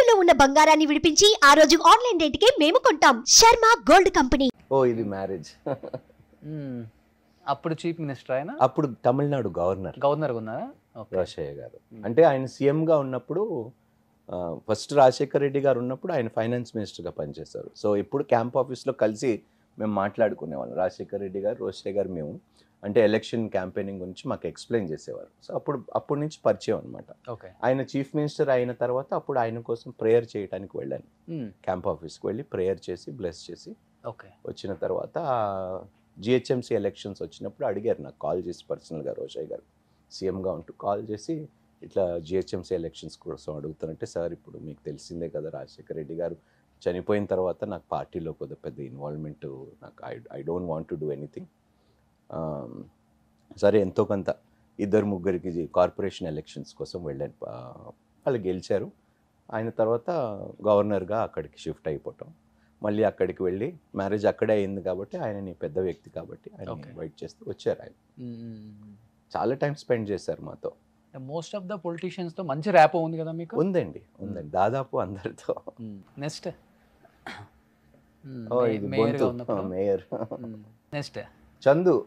తాకట్టులో ఉన్న బంగారాన్ని విడిపించి ఆ రోజు ఆన్లైన్ రేటుకే మేము కొంటాం. Sharma gold company. ఓ ఇది మ్యారేజ్. మ్మ్. అప్పుడు చీఫ్ మినిస్టర్ ఆయన? అప్పుడు తమిళనాడు గవర్నర్. గవర్నర్ ఉన్నారా? ఓకే. రోషయ్య గారు. అంటే ఆయన సీఎంగా ఉన్నప్పుడు ఫస్ట్ రాజశేఖర్ రెడ్డి గారు ఉన్నప్పుడు ఆయన ఫైనాన్స్ మినిస్టర్గా పనిచేశారు. సో ఇప్పుడు క్యాంప్ ఆఫీస్లో కలిసి మేము మాట్లాడుకునేవాళ్ళం. రాజశేఖర్ రెడ్డి గారు రోషయ్య గారు మేము. అంటే ఎలక్షన్ క్యాంపెయినింగ్ గురించి మాకు ఎక్స్ప్లెయిన్ చేసేవారు. సో అప్పుడు అప్పటి నుంచి పరిచయం అనమాట ఓకే. ఆయన చీఫ్ మినిస్టర్ అయిన తర్వాత అప్పుడు ఆయన కోసం ప్రేయర్ చేయడానికి వెళ్ళాను. క్యాంప్ ఆఫీస్కి వెళ్ళి ప్రేయర్ చేసి బ్లెస్ చేసి ఓకే. వచ్చిన తర్వాత జిహెచ్ఎంసీ ఎలక్షన్స్ వచ్చినప్పుడు అడిగారు నాకు కాల్ చేసి పర్సనల్గా రోషయ్య గారు. సీఎంగా ఉంటూ కాల్ చేసి ఇట్లా జిహెచ్ఎంసీ ఎలక్షన్స్ కోసం అడుగుతానంటే సార్ ఇప్పుడు మీకు తెలిసిందే కదా రాజశేఖర రెడ్డి గారు. చనిపోయిన తర్వాత నాకు పార్టీలో కొద్ది పెద్ద ఇన్వాల్వ్మెంట్ నాకు I I don't want to do anything సరే ఎంతో కొంత ఇద్దరు ముగ్గురికి కార్పొరేషన్ ఎలక్షన్స్ కోసం వెళ్ళాను. ఆ, వాళ్ళు గెలిచారు. ఆయన తర్వాత గవర్నర్గా అక్కడికి షిఫ్ట్ అయిపోవటం. మళ్ళీ అక్కడికి వెళ్ళి మ్యారేజ్ అక్కడే అయింది కాబట్టి ఆయనని పెద్ద వ్యక్తి కాబట్టి ఆయన. వెయిట్ చేస్తూ వచ్చారు ఆయన. చాలా టైం స్పెండ్ చేశారు మాతో. మోస్ట్ ఆఫ్ ద పొలిటీషియన్స్తో మంచి ర్యాప్ ఉంది కదా మీకు? ఉందండి ఉందండి. దాదాపు అందరితో. Next. Mayor. Next. Chandu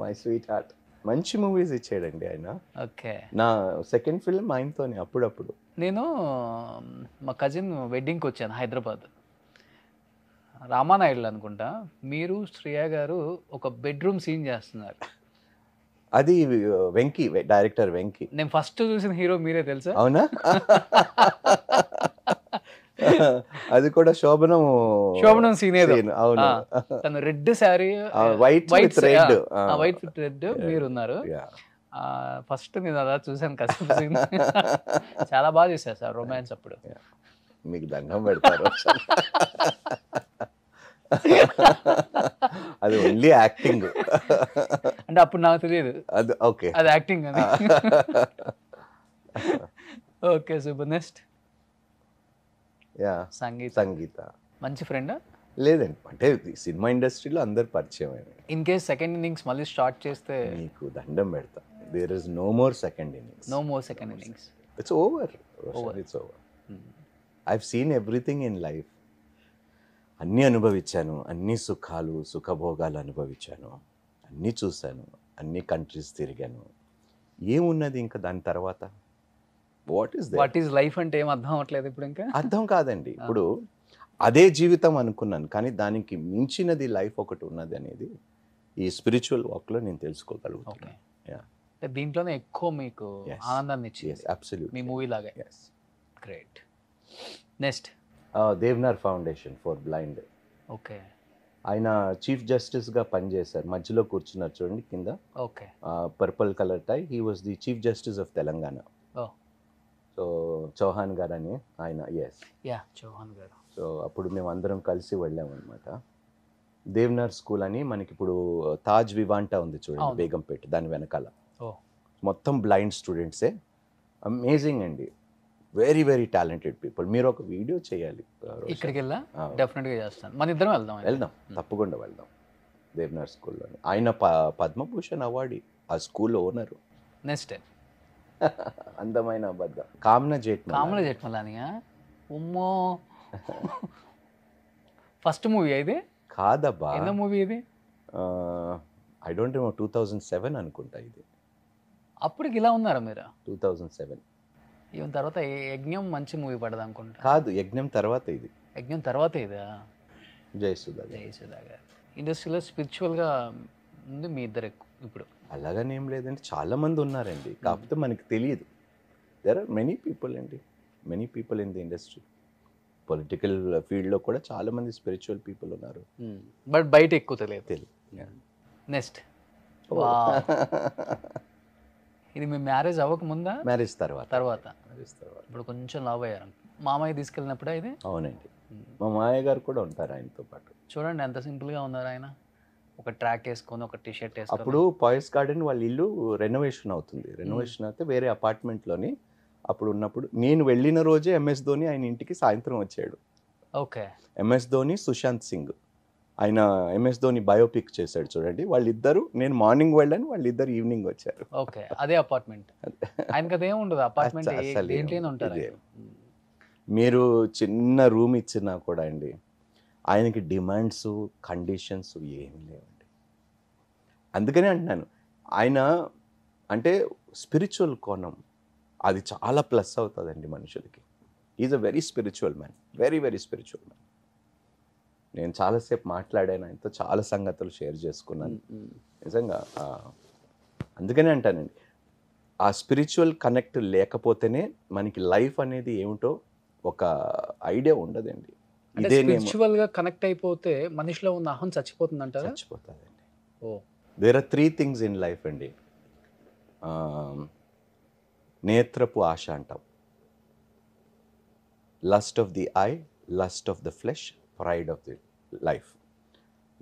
my sweetheart మంచి మూవీస్ ఇచ్చాడండి ఆయన. ఓకే. నా సెకండ్ ఫిల్మ్ ఆయనతోనే అప్పుడప్పుడు. నేను మా కజిన్ వెడ్డింగ్కి వచ్చాను హైదరాబాద్. రామానాయుడు అనుకుంటా. మీరు శ్రేయ గారు ఒక బెడ్రూమ్ సీన్ చేస్తున్నారు. అది వెంకీ డైరెక్టర్ వెంకీ. నేను ఫస్ట్ చూసిన హీరో మీరే తెలుసా? అవునా? అది కూడా శోభనం శోభనం scene, అవును. తను red sari white white red white with red మీరు ఉన్నారు ఫస్ట్ నేను అలా చూసాను కసిపు సీన్ చాలా బాగా చేశారు సార్ రొమాన్స్ అప్పుడు. మీకు దండం పెడతారు. అది ఓన్లీ యాక్టింగ్ అంటే అప్పుడు నాకు తెలియదు. అది ఓకే అది యాక్టింగ్ అని okay super next yeah. Sangeetha. Sangeetha. మంచి ఫ్రెండ్ లేదండి. అంటే సినిమా ఇండస్ట్రీలో అందరు పరిచయం ఇన్ కేస్ సెకండ్ ఇన్నింగ్స్ మళ్ళీ స్టార్ట్ చేస్తే నీకు దండం పెడతా. There is no more second innings no more second innings it's over. It's over I seen everything in life అన్నీ అనుభవించాను. అన్ని సుఖాలు సుఖభోగాలు అనుభవించాను. అన్నీ చూశాను. అన్ని కంట్రీస్ తిరిగాను. ఏమున్నది ఇంకా దాని తర్వాత? What is what is life అంటే ఏం అర్థం అవ్వట్లేదు ఇప్పుడు ఇంకా? అర్థం కాదండి. ఇప్పుడు అదే జీవితం అనుకున్నాను కానీ దానికి మించినది లైఫ్ ఒకటి ఉన్నది అనేది ఈ స్పిరిచువల్ వాక్లో నేను తెలుసుకోగలుగుతాను దీంట్లోనే ఎక్కువ మీకు. ఆనందాన్ని ఇచ్చింది. మీ మూవీ లాగే. Great next Devnar foundation for blind okay ఆయన చీఫ్ జస్టిస్గా పనిచేశారు. మధ్యలో కూర్చున్నారు చూడండి కింద. Okay purple colour tie he was the chief justice of Telangana so Chauhan garu అని ఆయన ఎస్ యా చౌహాన్ గారు. సో అప్పుడు మేము అందరం కలిసి వెళ్ళామన్నమాట. దేవ్నార్ స్కూల్ అని మనకి ఇప్పుడు తాజ్ వివాంటా ఉంది చూడండి. బేగంపేట దాని వెనకాల. ఓ. మొత్తం బ్లైండ్ స్టూడెంట్సే అమేజింగ్ అండి. వెరీ వెరీ టాలెంటెడ్ పీపుల్ మీరు ఒక వీడియో చేయాలి. ఇక్కడికి వెళ్ళా? డెఫినెట్గా చేస్తాను. మన ఇద్దరం వెళ్దాం. వెళ్దాం తప్పకుండా వెళ్దాం. దేవ్నార్ స్కూల్లో ఆయన పద్మభూషణ్ అవార్డు ఆ స్కూల్ ఓనరు. నెక్స్ట్ అందమైన అబద్ధ. కామ్న జేట్ కామల జట్మలానియా ఉమ్మో. ఫస్ట్ మూవీ ఇది కాదబ్బా. ఎన్నో మూవీ ఇది? I don't know two thousand seven అనుకుంటా ఇది. అప్పటికి ఇలా ఉన్నారా మీరు? Two thousand seven. ఈవెన్ తర్వాత యజ్ఞం మంచి మూవీ పడదు అనుకుంటా కాదు యజ్ఞం తర్వాత ఇది. యజ్ఞం తర్వాత ఇదా? జయసుధ జయసుధా గారు. ఇండస్ట్రీలో స్పిరిచువల్గా ఉంది మీ ఇద్దరు ఎక్కువ. ఇప్పుడు. అలాగని ఏం లేదండి. చాలా మంది ఉన్నారండి. కాకపోతే మనకి తెలియదు. దెర్ ఆర్ మెనీ పీపుల్ అండి. Many people in the industry political ఫీల్డ్లో కూడా చాలా మంది స్పిరిచువల్ పీపుల్ ఉన్నారు. బట్ బయట ఎక్కువ తెలియదు. తెలియదు. నెక్స్ట్ ఇది మీ మ్యారేజ్ అవ్వక ముందా? మ్యారేజ్ తర్వాత. తర్వాత. మ్యారేజ్ తర్వాత. ఇప్పుడు కొంచెం లావ్ అయ్యారు. మామయ్య తీసుకెళ్ళినప్పుడే ఇది? అవునండి. మా మాయ గారు కూడా ఉంటారు ఆయనతో పాటు. చూడండి ఎంత సింపుల్గా ఉన్నారు ఆయన. ఒక ట్రాక్ వేసుకొని ఒక టీ షర్ట్ వేసుకొని. అప్పుడు పాయిస్ గార్డెన్ వాళ్ళ ఇల్లు రెనోవేషన్ అవుతుంది. రెనోవేషన్ అయితే వేరే అపార్ట్మెంట్లోని అప్పుడు ఉన్నప్పుడు. నేను వెళ్ళిన రోజే ఎంఎస్ ధోని ఆయన ఇంటికి సాయంత్రం వచ్చాడు. ఓకే. ఎంఎస్ ధోని సుశాంత్ సింగ్. ఆయన ఎంఎస్ ధోని బయోపిక్ చేశాడు చూడండి. వాళ్ళిద్దరు నేను మార్నింగ్ వెళ్ళాను వాళ్ళిద్దరు ఈవినింగ్ వచ్చారు. ఓకే. అదే అపార్ట్మెంట్ ఆయనకి అదేం ఉండదు? అపార్ట్మెంట్. మీరు చిన్న రూమ్ ఇచ్చినా కూడా అండి ఆయనకి డిమాండ్స్ కండిషన్స్ ఏమి లేవండి. అందుకనే అంటున్నాను ఆయన అంటే స్పిరిచువల్ కోణం అది చాలా ప్లస్ అవుతుందండి మనుషులకి. Is a very spiritual man very very spiritual man నేను చాలాసేపు మాట్లాడాను ఆయనతో చాలా సంగతులు షేర్ చేసుకున్నాను. నిజంగా అందుకనే అంటానండి ఆ స్పిరిచువల్ కనెక్ట్ లేకపోతేనే మనకి లైఫ్ అనేది ఏమిటో ఒక ఐడియా ఉండదండి. ఇదేనేమో. స్పిరిచువల్గా కనెక్ట్ అయిపోతే మనిషిలో ఉన్న అహం చచ్చిపోతుంది అంటారా చచ్చిపోతుందండి. ఓ. There are three things in life అండి. నేత్రపు ఆశ అంటాం. Lust of the eye lust of the flesh pride of the life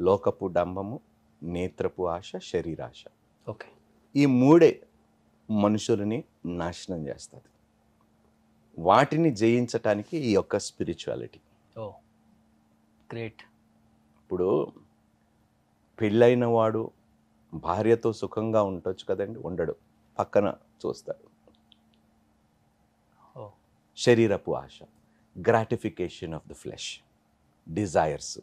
లోకపు డంబము నేత్రపు ఆశ శరీరాశ. ఓకే. ఈ మూడే మనుషులని నాశనం చేస్తుంది. వాటిని జయించటానికి ఈ యొక్క స్పిరిచువాలిటీ ఓ. గ్రేట్. ఇప్పుడు పెళ్ళైన వాడు భార్యతో సుఖంగా ఉండొచ్చు కదండి ఉండడు. పక్కన చూస్తాడు. శరీరపు ఆశ gratification of the flesh desires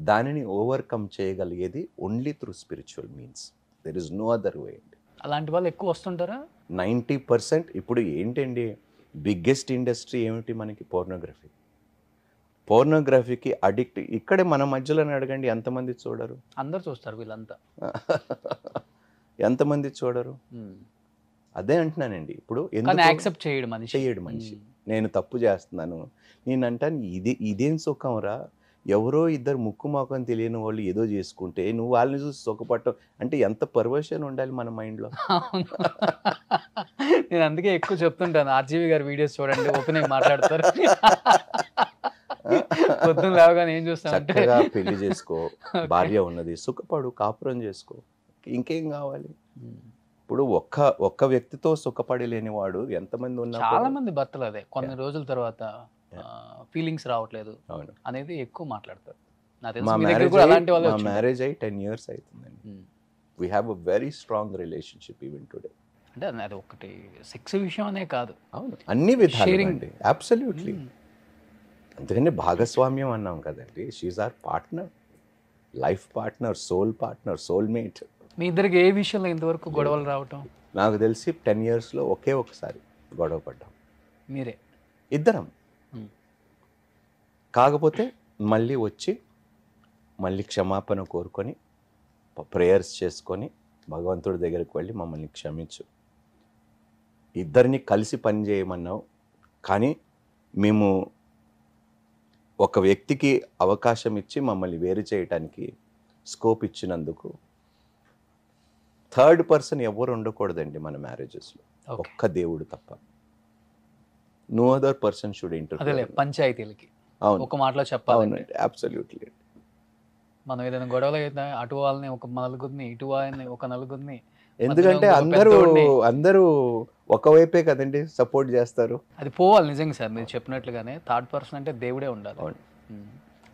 దానిని ఓవర్కమ్ చేయగలిగేది only through spiritual means there is no other way అండి. అలాంటి వాళ్ళు ఎక్కువ వస్తుంటారా? నైంటీ పర్సెంట్ ఇప్పుడు ఏంటండి బిగ్గెస్ట్ ఇండస్ట్రీ ఏమిటి మనకి? పోర్నోగ్రఫీ పోర్నోగ్రఫీకి అడిక్ట్. ఇక్కడే మన మధ్యలోనే అడగండి ఎంతమంది చూడరు? అందరు చూస్తారు వీళ్ళంతా. ఎంతమంది చూడరు? అదే అంటున్నానండి. ఇప్పుడు యాక్సెప్ట్ చేయడు మనిషి. చేయడు మనిషి. నేను తప్పు చేస్తున్నాను. నేను అంటాను ఇది ఇదేం సుఖం రా? ఎవరో ఇద్దరు ముక్కు మొఖం తెలియని వాళ్ళు ఏదో చేసుకుంటే నువ్వు వాళ్ళని చూసి సుఖపడటం అంటే ఎంత పర్వర్షన్ ఉండాలి మన మైండ్లో. నేను అందుకే ఎక్కువ చెప్తుంటాను. ఆర్జీవి గారి వీడియోస్ చూడండి ఓపెన్ మాట్లాడతారు. పొద్దున్న లేవగానే ఏం చూస్తామంటే చక్కగా పెళ్ళి చేసుకో భార్య ఉన్నది సుఖపడు కాపురం చేసుకో. ఇంకేం కావాలి? ఇప్పుడు ఒక్క ఒక్క వ్యక్తితో సుఖపడి లేనివాడు ఎంతమంది ఉన్నా చాలా మంది భర్తలు అదే. కొన్ని రోజుల తర్వాత ఫీలింగ్స్ రావట్లేదు అనేది ఎక్కువ మాట్లాడతారు. మా తెలిసి మీ దగ్గర మ్యారేజ్ కూడా అలాంటి వాళ్ళు మా వచ్చి ఉంటారు. మ్యారేజ్ అయ్యి టెన్ ఇయర్స్ అవుతుందండి. We have a very strong relationship even today అంటే అది ఒకటి సెక్స్ విషయం అనే కాదు. అవును. అన్ని విధాలు అబ్సల్యూట్లీ. అందుకని భాగస్వామ్యం అన్నాం కదండి. She are partner life partner soul partner soul mate మీ ఇద్దరికి ఏ విషయంలో ఇంతవరకు గొడవలు రావటం? నాకు తెలిసి టెన్ ఇయర్స్లో ఒకే ఒకసారి గొడవ పడ్డాం. మీరే? ఇద్దరం. కాకపోతే మళ్ళీ వచ్చి మళ్ళీ క్షమాపణ కోరుకొని ప్రేయర్స్ చేసుకొని భగవంతుడి దగ్గరికి వెళ్ళి మమ్మల్ని క్షమించు. ఇద్దరిని కలిసి పని చేయమన్నావు. కానీ మేము ఒక వ్యక్తికి అవకాశం ఇచ్చి మమ్మల్ని వేరు చేయటానికి స్కోప్ ఇచ్చినందుకు థర్డ్ పర్సన్ ఎవరు ఉండకూడదండి మన మ్యారేజెస్లో ఒక్క దేవుడు తప్ప. No other person should inter పంచాయతీలకి. అవును. ఒక మాటలో అవునండి అబ్సల్యూట్లీ మనం ఏదైనా గొడవలు అయితే అటు వాళ్ళని ఒక నలుగురిని ఇటు వాళ్ళని ఒక నలుగురిని ఎందుకంటే అందరూ. అందరూ ఒకవైపే కదండి సపోర్ట్ చేస్తారు. అది పోవాలి నిజంగా సార్ మీరు చెప్పినట్లుగానే థర్డ్ పర్సన్ అంటే దేవుడే ఉండాలి.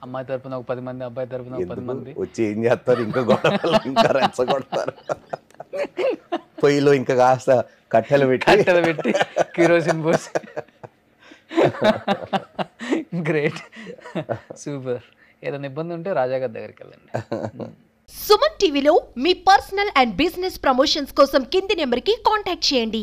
అమ్మాయి తరపున ఒక పది మంది అబ్బాయి తరపున ఒక పది మంది. వచ్చి ఏం చేస్తారు? ఇంకా గొడవలు ఇంకా రెచ్చగొడతారు. పొయ్యిలో ఇంకా కాస్త కట్టెలు పెట్టి కట్టెలు పెట్టి కిరోసిన్ పోసి. గ్రేట్ సూపర్ ఏదైనా ఇబ్బంది ఉంటే రాజా గారి దగ్గరికి వెళ్ళండి. సుమన్ టీవీలో మీ పర్సనల్ అండ్ బిజినెస్ ప్రమోషన్స్ కోసం కింది నెంబర్కి కాంటాక్ట్ చేయండి.